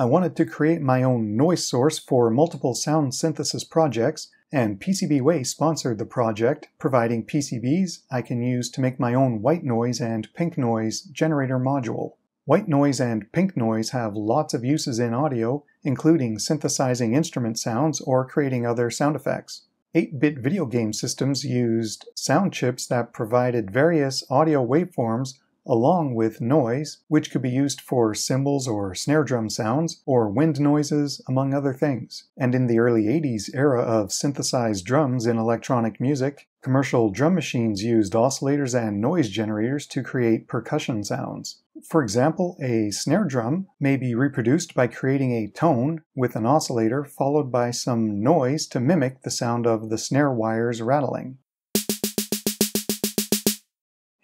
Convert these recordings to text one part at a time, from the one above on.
I wanted to create my own noise source for multiple sound synthesis projects, and PCBWay sponsored the project, providing PCBs I can use to make my own white noise and pink noise generator module. White noise and pink noise have lots of uses in audio, including synthesizing instrument sounds or creating other sound effects. 8-bit video game systems used sound chips that provided various audio waveforms along with noise, which could be used for cymbals or snare drum sounds, or wind noises, among other things. And in the early 80s era of synthesized drums in electronic music, commercial drum machines used oscillators and noise generators to create percussion sounds. For example, a snare drum may be reproduced by creating a tone with an oscillator followed by some noise to mimic the sound of the snare wires rattling.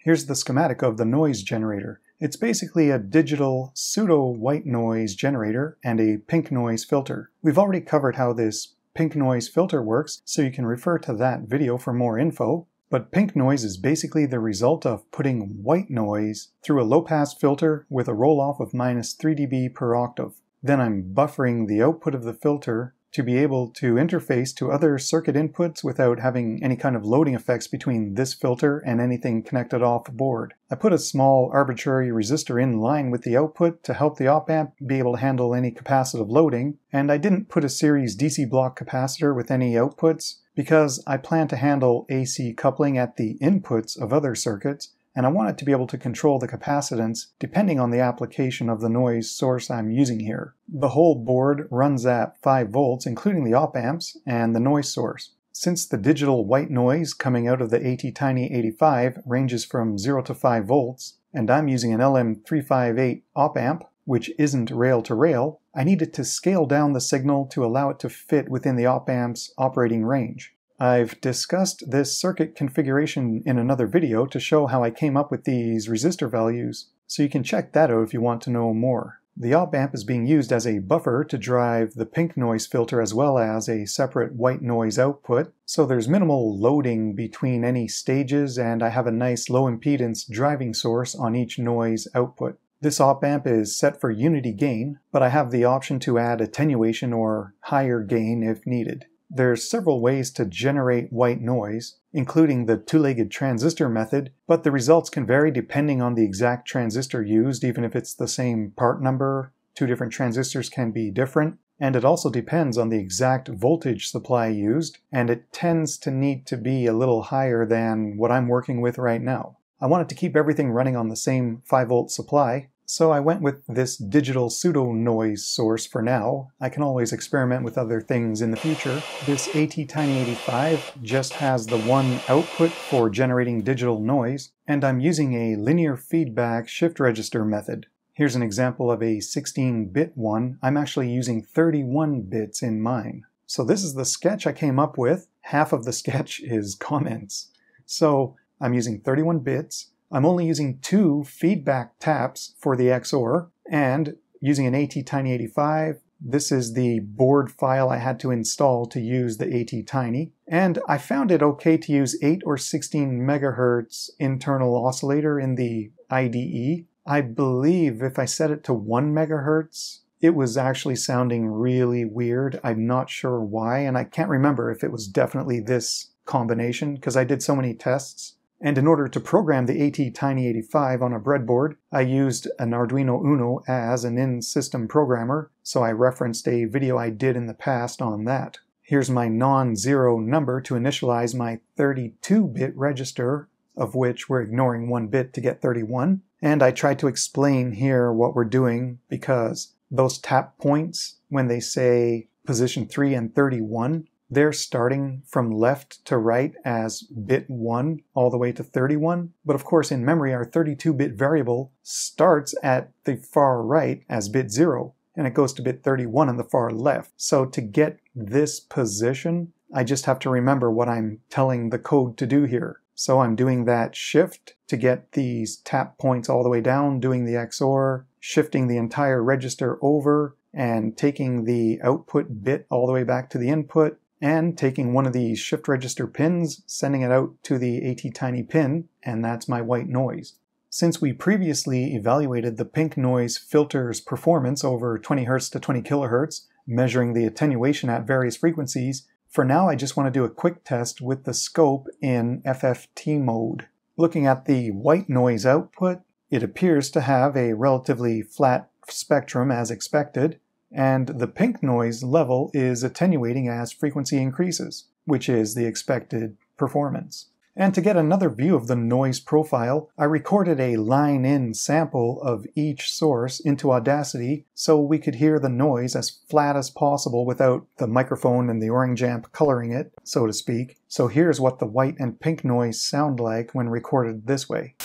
Here's the schematic of the noise generator. It's basically a digital pseudo-white noise generator and a pink noise filter. We've already covered how this pink noise filter works, so you can refer to that video for more info. But pink noise is basically the result of putting white noise through a low-pass filter with a roll-off of minus 3 dB per octave. Then I'm buffering the output of the filter to be able to interface to other circuit inputs without having any kind of loading effects between this filter and anything connected off board. I put a small arbitrary resistor in line with the output to help the op amp be able to handle any capacitive loading, and I didn't put a series DC block capacitor with any outputs because I plan to handle AC coupling at the inputs of other circuits and I want it to be able to control the capacitance depending on the application of the noise source I'm using here. The whole board runs at 5 volts, including the op amps and the noise source. Since the digital white noise coming out of the ATtiny 85 ranges from 0 to 5 volts, and I'm using an LM358 op amp, which isn't rail to rail, I needed to scale down the signal to allow it to fit within the op amp's operating range. I've discussed this circuit configuration in another video to show how I came up with these resistor values, so you can check that out if you want to know more. The op amp is being used as a buffer to drive the pink noise filter as well as a separate white noise output, so there's minimal loading between any stages and I have a nice low impedance driving source on each noise output. This op amp is set for unity gain, but I have the option to add attenuation or higher gain if needed. There's several ways to generate white noise, including the two-legged transistor method, but the results can vary depending on the exact transistor used, even if it's the same part number. Two different transistors can be different, and it also depends on the exact voltage supply used, and it tends to need to be a little higher than what I'm working with right now. I wanted to keep everything running on the same 5 volt supply, so I went with this digital pseudo-noise source for now. I can always experiment with other things in the future. This ATtiny85 just has the one output for generating digital noise, and I'm using a linear feedback shift register method. Here's an example of a 16-bit one. I'm actually using 31 bits in mine. So this is the sketch I came up with. Half of the sketch is comments. So I'm using 31 bits, I'm only using two feedback taps for the XOR and using an ATtiny85. This is the board file I had to install to use the ATtiny. And I found it okay to use 8 or 16 megahertz internal oscillator in the IDE. I believe if I set it to 1 megahertz, it was actually sounding really weird. I'm not sure why, and I can't remember if it was definitely this combination because I did so many tests. And in order to program the ATtiny85 on a breadboard, I used an Arduino Uno as an in-system programmer, so I referenced a video I did in the past on that. Here's my non-zero number to initialize my 32-bit register, of which we're ignoring one bit to get 31. And I tried to explain here what we're doing because those tap points, when they say position 3 and 31, they're starting from left to right as bit 1 all the way to 31. But of course, in memory, our 32-bit variable starts at the far right as bit 0, and it goes to bit 31 on the far left. So to get this position, I just have to remember what I'm telling the code to do here. So I'm doing that shift to get these tap points all the way down, doing the XOR, shifting the entire register over, and taking the output bit all the way back to the input, and taking one of these shift register pins, sending it out to the ATtiny pin, and that's my white noise. Since we previously evaluated the pink noise filter's performance over 20 Hz to 20 kHz, measuring the attenuation at various frequencies, for now I just want to do a quick test with the scope in FFT mode. Looking at the white noise output, it appears to have a relatively flat spectrum as expected, and the pink noise level is attenuating as frequency increases, which is the expected performance. And to get another view of the noise profile, I recorded a line-in sample of each source into Audacity so we could hear the noise as flat as possible without the microphone and the orange amp coloring it, so to speak. So here's what the white and pink noise sound like when recorded this way.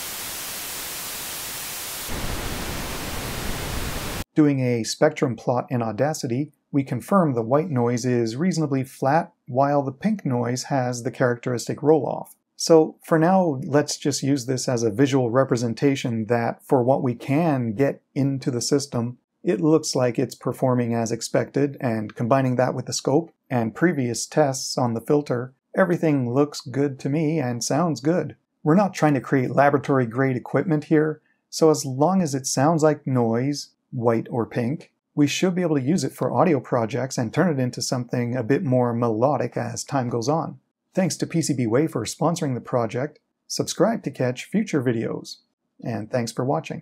Doing a spectrum plot in Audacity, we confirm the white noise is reasonably flat while the pink noise has the characteristic roll-off. So for now, let's just use this as a visual representation that for what we can get into the system, it looks like it's performing as expected, and combining that with the scope and previous tests on the filter, everything looks good to me and sounds good. We're not trying to create laboratory grade equipment here, so as long as it sounds like noise, white or pink, we should be able to use it for audio projects and turn it into something a bit more melodic as time goes on. Thanks to PCBWay for sponsoring the project. Subscribe to catch future videos. And thanks for watching.